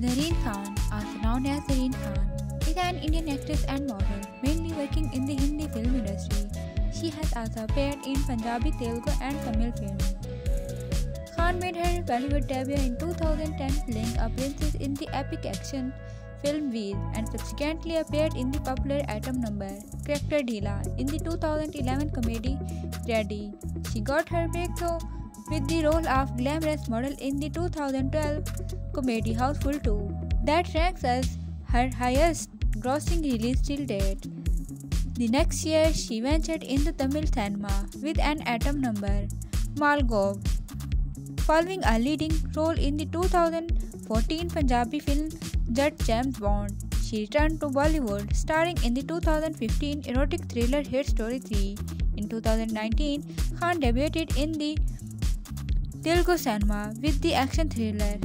Zareen Khan, also known as Zareen Khan, is an Indian actress and model, mainly working in the Hindi film industry. She has also appeared in Punjabi, Telugu, and Tamil films. Khan made her Bollywood debut in 2010 playing a princess in the epic action film Veer and subsequently appeared in the popular item number character Dheela in the 2011 comedy Ready. She got her breakthrough with the role of glamorous model in the 2012 comedy Housefull 2. That ranks as her highest grossing release till date. The next year, she ventured into Tamil cinema with an item number, Malgov. Following a leading role in the 2014 Punjabi film Jat James Bond, she returned to Bollywood, starring in the 2015 erotic thriller Hate Story 3. In 2019, Khan debuted in the Telugu cinema with the action thriller.